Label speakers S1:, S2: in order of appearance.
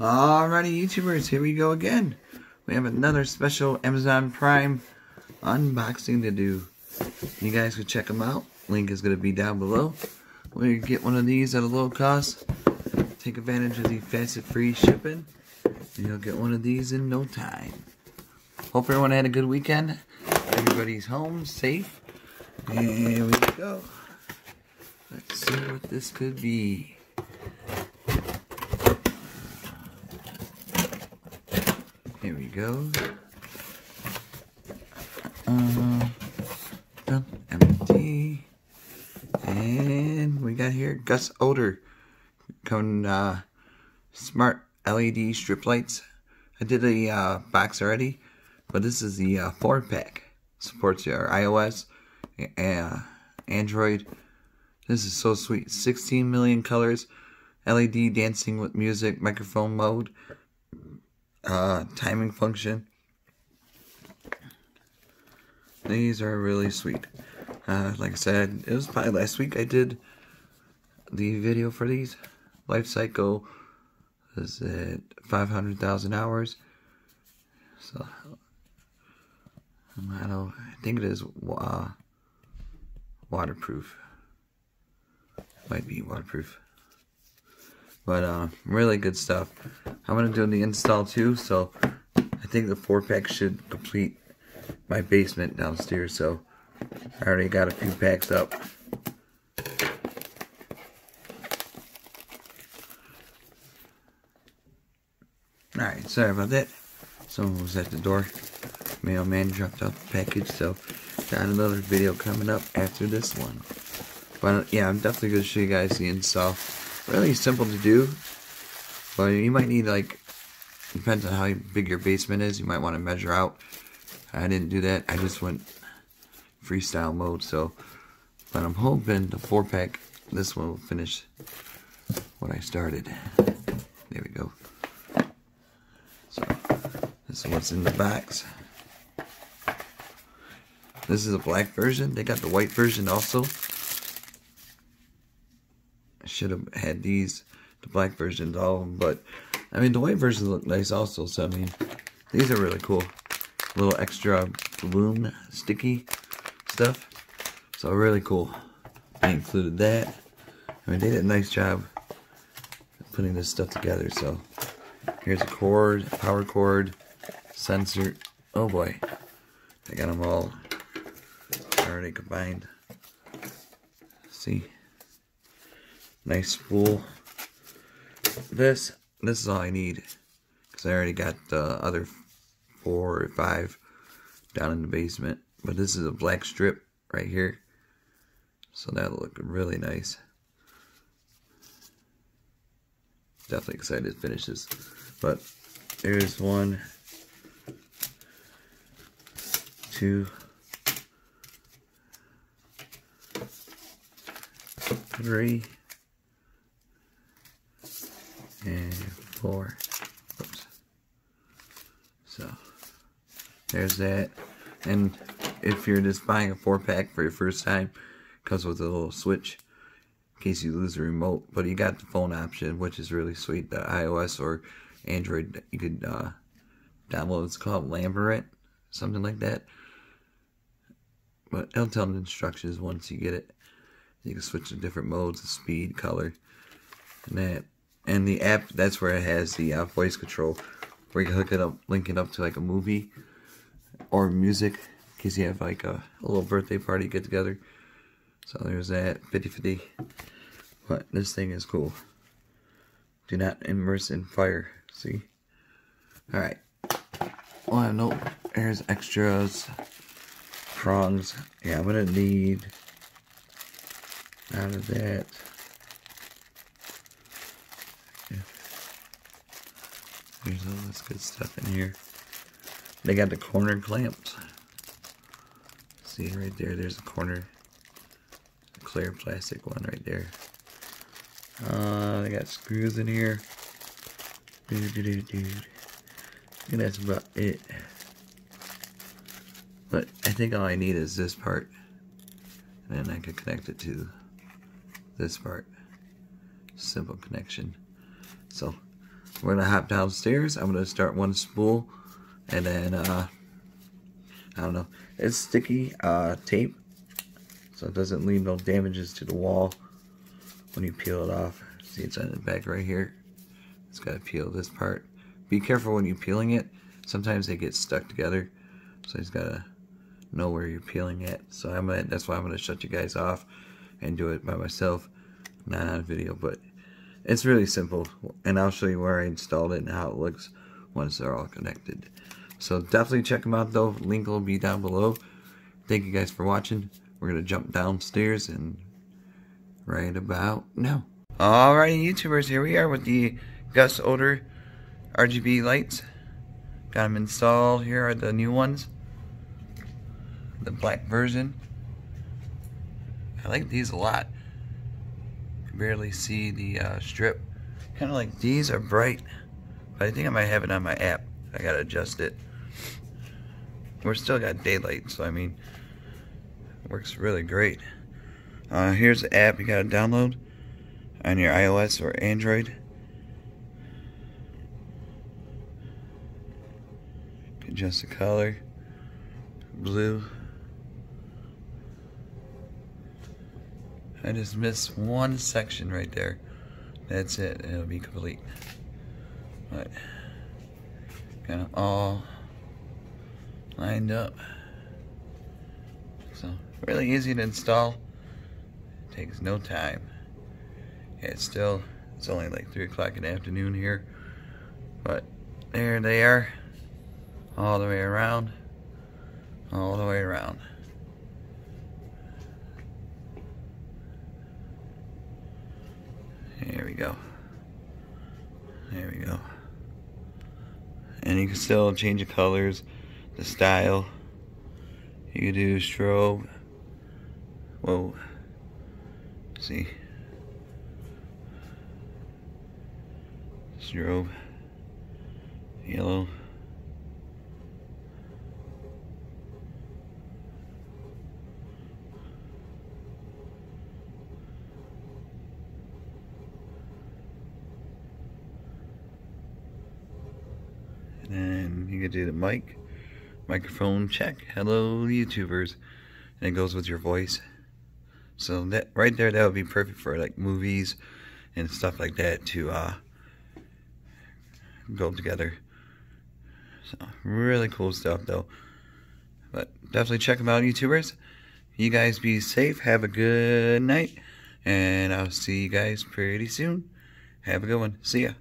S1: Alrighty, YouTubers, here we go again. We have another special Amazon Prime unboxing to do. You guys can check them out. Link is going to be down below. We get one of these at a low cost. Take advantage of the fast and free shipping. And you'll get one of these in no time. Hope everyone had a good weekend. Everybody's home, safe. And here we go. Let's see what this could be. Go. Uh, done. empty. And we got here GUSODOR coming uh, smart LED strip lights. I did a uh, box already, but this is the uh, four pack. Supports your iOS, uh, Android. This is so sweet. 16 million colors, LED dancing with music, microphone mode, uh, timing function. These are really sweet. Uh, like I said, it was probably last week I did the video for these. Life cycle is at 500,000 hours. So, I don't I think it is uh, waterproof. Might be waterproof. But uh, really good stuff. I'm going to do the install too, so I think the 4-pack should complete my basement downstairs, so I already got a few packs up. Alright, sorry about that. Someone was at the door. Mailman dropped off the package, so got another video coming up after this one. But yeah, I'm definitely going to show you guys the install. Really simple to do, but you might need like, depends on how big your basement is, you might want to measure out. I didn't do that, I just went freestyle mode, so, but I'm hoping the 4-pack, this one will finish what I started. There we go. So, this is what's in the box. This is a black version. They got the white version also. I should have had these, the black versions, all of them. But, I mean, the white versions look nice also. So, I mean, these are really cool. Little extra balloon sticky stuff. So, really cool. I included that. I mean, they did a nice job putting this stuff together. So, here's a cord, power cord, sensor. Oh boy. I got them all already combined. See? Nice spool. This, this is all I need. Because I already got the other four or five down in the basement. But this is a black strip right here. So that'll look really nice. Definitely excited to finish this. But there's one, two, three, and four. Oops. So there's that. And if you're just buying a four pack for your first time, comes with a little switch in case you lose the remote. But you got the phone option, which is really sweet. The iOS or Android, you could uh, download. It's called Lamberet, something like that. But it'll tell the instructions once you get it. You can switch to different modes, the speed, color, and that. And the app, that's where it has the uh, voice control, where you can hook it up, link it up to like a movie or music, in case you have like a, a little birthday party get together. So there's that, 50-50. But this thing is cool. Do not immerse in fire. See? Alright. Oh, no. There's extras. Prongs. Yeah, I'm to need out of that. There's all this good stuff in here. They got the corner clamps. See right there, there's a corner clear plastic one right there. Uh, they got screws in here. Dude, dude, dude. That's about it. But I think all I need is this part. And then I can connect it to this part. Simple connection. So, we're gonna hop downstairs. I'm gonna start one spool, and then uh, I don't know. It's sticky uh, tape, so it doesn't leave no damages to the wall when you peel it off. See, it's on the back right here. It's got to peel this part. Be careful when you're peeling it. Sometimes they get stuck together, so you got to know where you're peeling it. So I'm gonna. That's why I'm gonna shut you guys off and do it by myself, not on video. But it's really simple, and I'll show you where I installed it and how it looks once they're all connected. So definitely check them out though. Link will be down below. Thank you guys for watching. We're gonna jump downstairs and right about now. Alrighty, YouTubers, here we are with the GUSODOR RGB lights. Got them installed. Here are the new ones. The black version. I like these a lot. Barely see the uh, strip. Kind of like these are bright. But I think I might have it on my app. I gotta adjust it. We're still got daylight, so I mean, works really great. Uh, here's the app you gotta download on your iOS or Android. Adjust the color, blue. I just missed one section right there. That's it, it'll be complete. But, kind of all lined up. So, really easy to install. Takes no time. It's still, it's only like 3 o'clock in the afternoon here. But, there they are. All the way around. All the way around. There we go. There we go. And you can still change the colors, the style. You can do strobe. Whoa. See. Strobe. Yellow. And you can do the mic, microphone check. Hello, YouTubers. And it goes with your voice. So that right there, that would be perfect for like movies and stuff like that to uh, go together. So really cool stuff though. But definitely check them out, YouTubers. You guys be safe. Have a good night. And I'll see you guys pretty soon. Have a good one. See ya.